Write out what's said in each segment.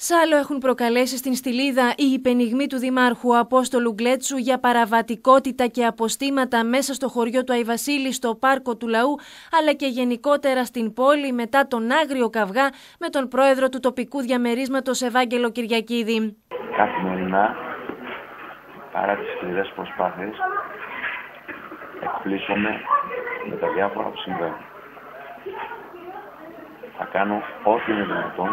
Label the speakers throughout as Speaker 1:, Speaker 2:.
Speaker 1: Σάλο έχουν προκαλέσει στην Στυλίδα η υπενιγμή του Δημάρχου Απόστολου Γκλέτσου για παραβατικότητα και αποστήματα μέσα στο χωριό του Αϊβασίλη στο πάρκο του λαού, αλλά και γενικότερα στην πόλη μετά τον άγριο καυγά με τον πρόεδρο του τοπικού διαμερίσματος Ευάγγελο Κυριακίδη.
Speaker 2: Καθημερινά, παρά τις σκληρές προσπάθειες, εκπλήσωμε με τα διάφορα που συμβαίνουν. Θα κάνω ό,τι είναι δυνατόν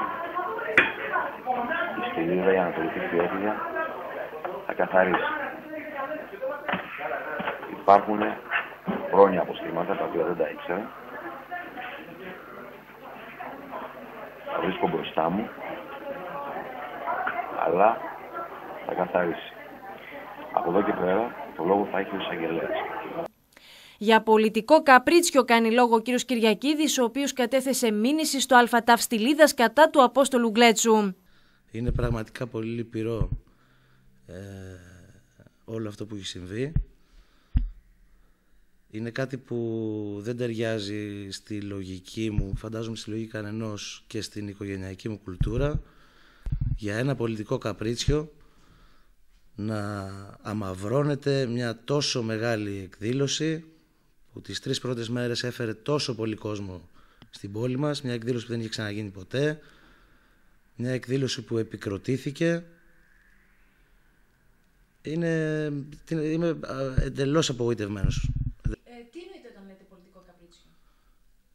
Speaker 2: η Στυλίδα, η Ανατολική Φιέτιδα θα καθαρίσει. Υπάρχουν χρόνια αποστήματα τα οποία δεν τα ήξερα. Τα βρίσκω μπροστά μου, αλλά θα καθαρίσει. Από εδώ και πέρα το λόγο θα έχει ο εισαγγελέας.
Speaker 1: Για πολιτικό καπρίτσιο κάνει λόγο ο κύριος Κυριακίδης, ο οποίος κατέθεσε μήνυση στο ΑΤΑΦ Στυλίδας κατά του Απόστολου Γκλέτσου.
Speaker 3: Είναι πραγματικά πολύ λυπηρό ε, όλο αυτό που έχει συμβεί. Είναι κάτι που δεν ταιριάζει στη λογική μου, φαντάζομαι στη λογική κανενός και στην οικογενειακή μου κουλτούρα για ένα πολιτικό καπρίτσιο να αμαυρώνεται μια τόσο μεγάλη εκδήλωση που τις τρεις πρώτες μέρες έφερε τόσο πολύ κόσμο στην πόλη μας, μια εκδήλωση που δεν είχε ξαναγίνει ποτέ, μια εκδήλωση που επικροτήθηκε. Είναι, είμαι εντελώς απογοητευμένος.
Speaker 1: Ε, τι εννοείται όταν λέτε πολιτικό καπρίτσιο;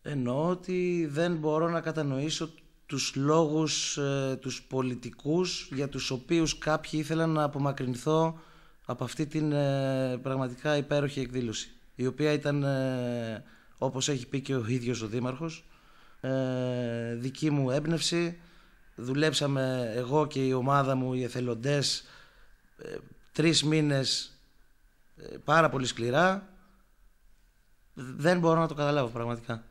Speaker 3: Εννοώ ότι δεν μπορώ να κατανοήσω τους λόγους, ε, τους πολιτικούς για τους οποίους κάποιοι ήθελαν να απομακρυνθώ από αυτή την ε, πραγματικά υπέροχη εκδήλωση η οποία ήταν ε, όπως έχει πει και ο ίδιος ο Δήμαρχος ε, δική μου έμπνευση δουλέψαμε εγώ και η ομάδα μου οι εθελοντές ε, τρεις μήνες ε, πάρα πολύ σκληρά δεν μπορώ να το καταλάβω πραγματικά.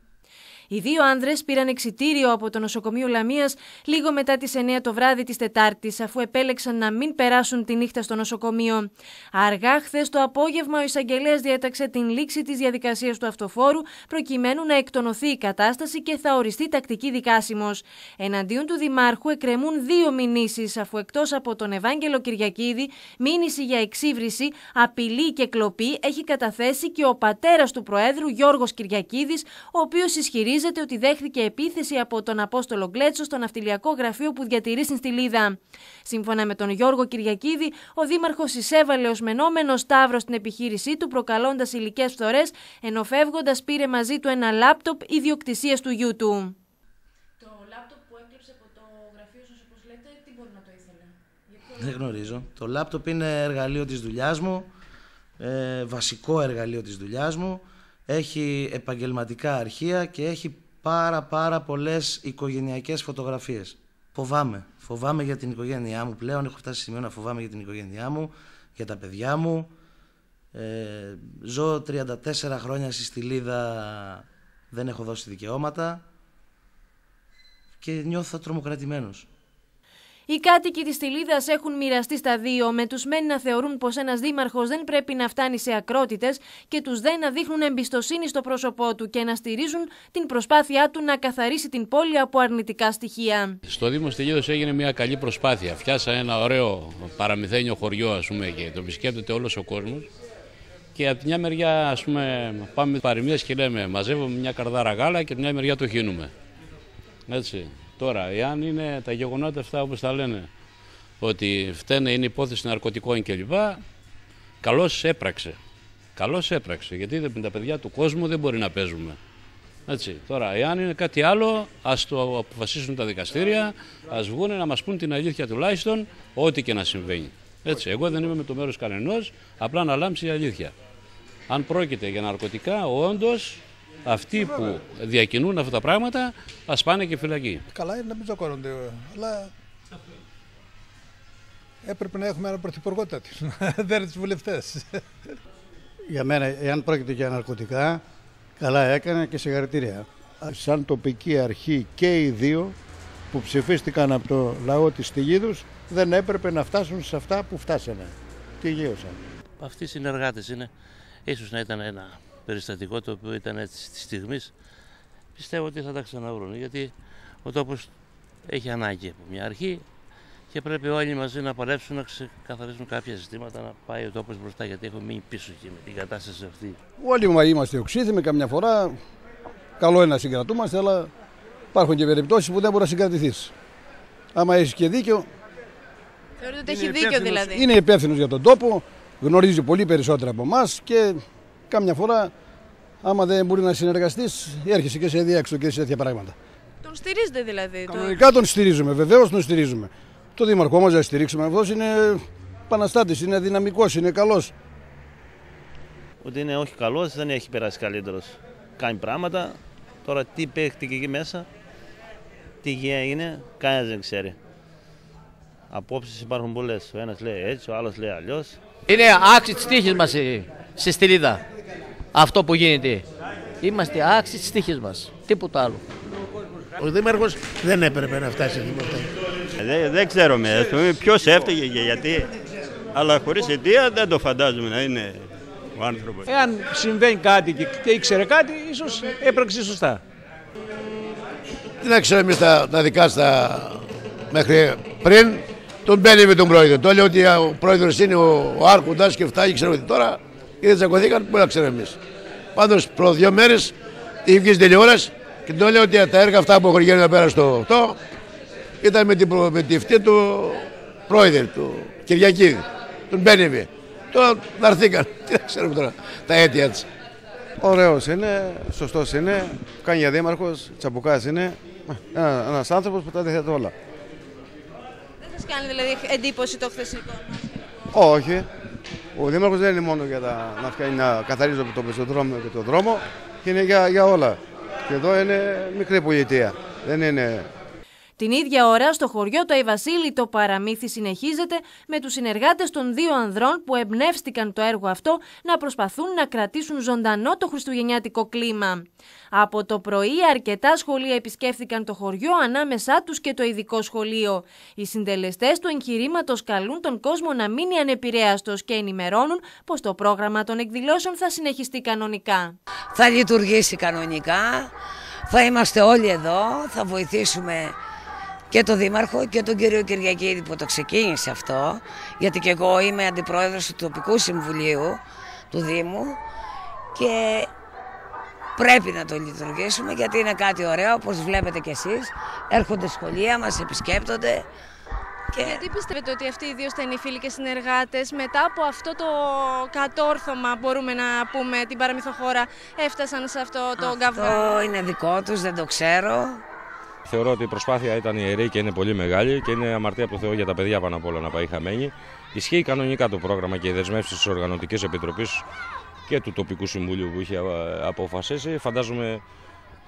Speaker 1: Οι δύο άνδρες πήραν εξητήριο από το νοσοκομείο Λαμίας λίγο μετά τις 9 το βράδυ της Τετάρτης, αφού επέλεξαν να μην περάσουν τη νύχτα στο νοσοκομείο. Αργά, χθες το απόγευμα, ο εισαγγελέας διέταξε την λήξη της διαδικασίας του αυτοφόρου, προκειμένου να εκτονωθεί η κατάσταση και θα οριστεί τακτική δικάσιμος. Εναντίον του Δημάρχου εκκρεμούν δύο μηνύσεις, αφού εκτός από τον Ευάγγελο Κυριακίδη, μήνυση για εξύβριση, απειλή και κλοπή έχει καταθέσει και ο πατέρας του Προέδρου Γιώργος Κυριακίδης, ο οποίος ισχυρίζει ότι δέχθηκε επίθεση από τον Απόστολο Γκλέτσο στο ναυτιλιακό γραφείο που διατηρεί στην Στυλίδα. Σύμφωνα με τον Γιώργο Κυριακίδη, ο Δήμαρχος εισέβαλε ως μενόμενο Σταύρο στην επιχείρησή του, προκαλώντας υλικές φθορές, ενώ φεύγοντας πήρε μαζί του ένα λάπτοπ ιδιοκτησίας του γιού του.
Speaker 4: Το λάπτοπ που έκλειψε από το γραφείο σας, όπως λέτε, τι μπορεί να το ήθελε;
Speaker 3: Δεν γνωρίζω. Το λάπτοπ είναι εργαλείο της δουλειάς μου. Ε, βασικό εργαλείο της δουλειάς μου έχει επαγγελματικά αρχεία και έχει πάρα πάρα πολλές οικογενειακές φωτογραφίες. Φοβάμαι. Φοβάμαι για την οικογένειά μου πλέον. Έχω φτάσει σημείο να φοβάμαι για την οικογένειά μου, για τα παιδιά μου. Ε, ζω 34 χρόνια στη Στυλίδα, δεν έχω δώσει δικαιώματα και νιώθω τρομοκρατημένος.
Speaker 1: Οι κάτοικοι της Τηλίδα έχουν μοιραστεί στα δύο, με τους μεν να θεωρούν πως ένας δήμαρχος δεν πρέπει να φτάνει σε ακρότητες και τους δε να δείχνουν εμπιστοσύνη στο πρόσωπό του και να στηρίζουν την προσπάθειά του να καθαρίσει την πόλη από αρνητικά στοιχεία.
Speaker 5: Στο Δήμος Τηλίδα έγινε μια καλή προσπάθεια. Φτιάσα ένα ωραίο παραμυθένιο χωριό, ας πούμε, και το επισκέπτεται όλος ο κόσμος. Και από τη μια μεριά, ας πούμε, πάμε παροιμίες και λέμε μαζεύουμε μια καρδάρα γάλα και από μια μεριά το χύνουμε. Έτσι. Τώρα, εάν είναι τα γεγονότα αυτά όπως τα λένε, ότι φταίνε είναι υπόθεση ναρκωτικών κλπ. Καλώς έπραξε. Καλώς έπραξε. Γιατί με τα παιδιά του κόσμου δεν μπορεί να παίζουμε. Έτσι. Τώρα, εάν είναι κάτι άλλο, ας το αποφασίσουν τα δικαστήρια, ας βγουν να μας πούν την αλήθεια τουλάχιστον, ό,τι και να συμβαίνει. Έτσι. Εγώ δεν είμαι με το μέρος κανενός, απλά να λάμψει η αλήθεια. Αν πρόκειται για ναρκωτικά, όντως αυτοί που διακινούν αυτά τα πράγματα ας πάνε και φυλακή.
Speaker 6: Καλά είναι να μην τσακώνονται, αλλά έπρεπε να έχουμε ένα πρωθυπουργό τέτοιο, δεν τους βουλευτές.
Speaker 7: Για μένα, εάν πρόκειται για ναρκωτικά, καλά έκανε και συγχαρητήρια.
Speaker 8: Σαν τοπική αρχή και οι δύο που ψηφίστηκαν από το λαό της Τηγίδους δεν έπρεπε να φτάσουν σε αυτά που φτάσανε. Τι γύρωσαν.
Speaker 9: Αυτοί οι συνεργάτες είναι, ίσως να ήταν ένα περιστατικό το οποίο ήταν έτσι τη στιγμής, πιστεύω ότι θα τα ξαναβρούν. Γιατί ο τόπος έχει ανάγκη από μια αρχή και πρέπει όλοι μαζί να παλέψουν να ξεκαθαρίσουν κάποια ζητήματα, να πάει ο τόπος μπροστά γιατί έχουμε μείνει πίσω εκεί με την κατάσταση αυτή.
Speaker 7: Όλοι μα είμαστε οξύθυμοι καμιά φορά. Καλό είναι να συγκρατούμαστε, αλλά υπάρχουν και περιπτώσεις που δεν μπορεί να συγκρατηθείς. Άμα έχεις και δίκιο.
Speaker 1: Θεωρείτε ότι έχει δίκιο δηλαδή.
Speaker 7: Είναι υπεύθυνος για τον τόπο, γνωρίζει πολύ περισσότερα από εμάς και κάμια φορά, άμα δεν μπορεί να συνεργαστείς, έρχεσαι και σε διέξοδο και σε τέτοια πράγματα.
Speaker 1: Τον στηρίζετε δηλαδή.
Speaker 7: Κανονικά τον στηρίζουμε, βεβαίως τον στηρίζουμε. Το δήμαρχό μας να στηρίξουμε. Αυτός είναι επαναστάτη, είναι δυναμικός, είναι καλός.
Speaker 9: Ότι είναι όχι καλός, δεν έχει περάσει καλύτερος. Κάνει πράγματα. Τώρα τι παίχτηκε εκεί μέσα, τι γεία είναι, κανένας δεν ξέρει. Απόψεις υπάρχουν πολλές. Ο ένας λέει έτσι, ο άλλος λέει αλλιώς.
Speaker 10: Είναι άξι τη τύχη μας στη στυλίδα. Αυτό που γίνεται. Είμαστε άξι τη τύχη μας. Τίποτα άλλο.
Speaker 11: Ο Δήμαρχος δεν έπρεπε να φτάσει εκεί
Speaker 12: δεν, δεν ξέρουμε ποιος έφταιγε και γιατί. Αλλά χωρίς αιτία δεν το φαντάζομαι να είναι ο άνθρωπος.
Speaker 13: Εάν συμβαίνει κάτι και ήξερε κάτι, ίσως έπραξε σωστά.
Speaker 11: Τι να ξέρουμε εμείς τα, τα δικά στα μέχρι πριν, τον μπαίνει με τον πρόεδρο. Το λέει ότι ο πρόεδρος είναι ο, ο Άρχοντας και φτάνει, ξέρω ότι τώρα και δεν τσακωθήκαν, πού να ξέρουμε εμείς. Πάντως προ δύο μέρες η βγει τηλεόραση και το λέει ότι τα έργα αυτά που έχουν γίνει πέρα στο 8 ήταν με την, με τη φτή του πρόεδρου του Κυριακίδη, τον Μπένεβι. Τώρα δαρθήκαν. Τι να ξέρουμε τώρα τα αίτια της.
Speaker 14: Ωραίος είναι, σωστός είναι, κάνει για δήμαρχο, τσαμπουκάς είναι. Ένα ένας άνθρωπος που τα διαθέτει όλα.
Speaker 1: Δεν σας κάνει δηλαδή εντύπωση το χθεσινό.
Speaker 14: Όχι. Ο Δήμαρχος δεν είναι μόνο για τα, να, φτιάξει, να καθαρίζει το πεζοδρόμιο και το δρόμο, είναι για, για όλα. Και εδώ είναι μικρή πολιτεία. Δεν είναι
Speaker 1: την ίδια ώρα στο χωριό του Αϊβασίλη το παραμύθι συνεχίζεται με τους συνεργάτες των δύο ανδρών που εμπνεύστηκαν το έργο αυτό να προσπαθούν να κρατήσουν ζωντανό το χριστουγεννιάτικο κλίμα. Από το πρωί αρκετά σχολεία επισκέφθηκαν το χωριό ανάμεσά τους και το ειδικό σχολείο. Οι συντελεστές του εγχειρήματος καλούν τον κόσμο να μείνει ανεπηρέαστος και ενημερώνουν πως το πρόγραμμα των εκδηλώσεων θα συνεχιστεί κανονικά.
Speaker 15: Θα λειτουργήσει κανονικά, θα είμαστε όλοι εδώ, θα βοηθήσουμε και τον Δήμαρχο και τον κύριο Κυριακίδη που το ξεκίνησε αυτό, γιατί και εγώ είμαι αντιπρόεδρος του τοπικού συμβουλίου του Δήμου και πρέπει να το λειτουργήσουμε γιατί είναι κάτι ωραίο, όπως βλέπετε κι εσείς. Έρχονται σχολεία, μας επισκέπτονται.
Speaker 1: Και... Γιατί πιστεύετε ότι αυτοί οι δύο στενοί φίλοι και συνεργάτες μετά από αυτό το κατόρθωμα μπορούμε να πούμε την παραμυθοχώρα έφτασαν σε αυτό το καυγά;
Speaker 15: Αυτό είναι δικό τους, δεν το ξέρω.
Speaker 16: Θεωρώ ότι η προσπάθεια ήταν ιερή και είναι πολύ μεγάλη και είναι αμαρτία από το Θεό για τα παιδιά πάνω απ' όλα να πάει χαμένη. Ισχύει κανονικά το πρόγραμμα και οι δεσμεύσεις της Οργανωτικής Επιτροπής και του τοπικού συμβουλίου που είχε ε, αποφασίσει. Φαντάζομαι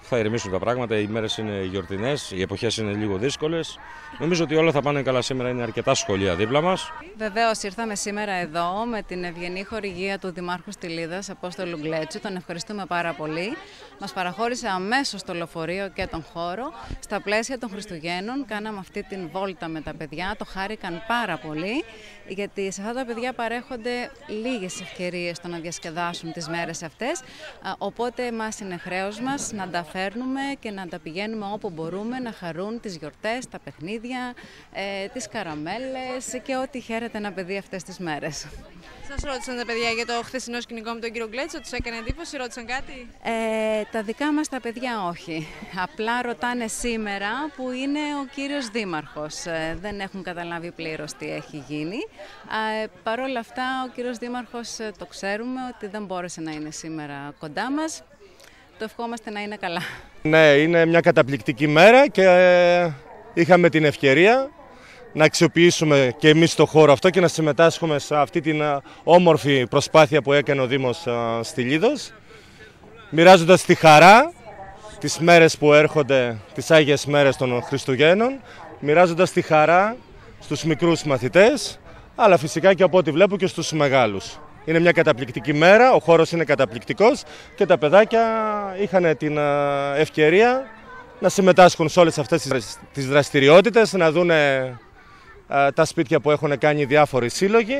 Speaker 16: θα ηρεμήσουν τα πράγματα. Οι μέρες είναι γιορτινές, οι εποχές είναι λίγο δύσκολες. Νομίζω ότι όλα θα πάνε καλά σήμερα. Είναι αρκετά σχολεία δίπλα μας.
Speaker 17: Βεβαίως, ήρθαμε σήμερα εδώ με την ευγενή χορηγία του Δημάρχου Στυλίδας, Απόστολου Γκλέτσου. Τον ευχαριστούμε πάρα πολύ. Μας παραχώρησε αμέσως το λεωφορείο και τον χώρο. Στα πλαίσια των Χριστουγέννων, κάναμε αυτή την βόλτα με τα παιδιά. Το χάρηκαν πάρα πολύ, γιατί σε αυτά τα παιδιά παρέχονται λίγες ευκαιρίες στο να διασκεδάσουν τις μέρες αυτές. Οπότε, μας είναι χρέος μας να τα φέρνουμε και να τα πηγαίνουμε όπου μπορούμε να χαρούν τις γιορτές, τα παιχνίδια, ε, τις καραμέλες και ό,τι χαίρεται ένα παιδί αυτές τις μέρες.
Speaker 1: Σας ρώτησαν τα παιδιά για το χθεσινό σκηνικό με τον κύριο Γκλέτσο, τους έκανε εντύπωση, ρώτησαν κάτι;
Speaker 17: Ε, τα δικά μας τα παιδιά όχι. Απλά ρωτάνε σήμερα που είναι ο κύριος Δήμαρχος. Ε, δεν έχουν καταλάβει πλήρως τι έχει γίνει. Ε, Παρ' όλα αυτά, ο κύριος Δήμαρχος ε, το ξέρουμε ότι δεν μπόρεσε να είναι σήμερα κοντά μας το ευχόμαστε να είναι καλά.
Speaker 18: Ναι, είναι μια καταπληκτική μέρα και ε, είχαμε την ευκαιρία να αξιοποιήσουμε και εμείς το χώρο αυτό και να συμμετάσχουμε σε αυτή την ε, όμορφη προσπάθεια που έκανε ο Δήμος ε, Στυλίδος, μοιράζοντας τη χαρά τις μέρες που έρχονται, τις Άγιες μέρες των Χριστουγέννων, μοιράζοντας τη χαρά στους μικρούς μαθητές, αλλά φυσικά και από ό,τι βλέπω και στους μεγάλους. Είναι μια καταπληκτική μέρα, ο χώρος είναι καταπληκτικός και τα παιδάκια είχαν την ε, ευκαιρία να συμμετάσχουν σε όλες αυτές τις δραστηριότητες, να δουν τα σπίτια που έχουν κάνει διάφοροι σύλλογοι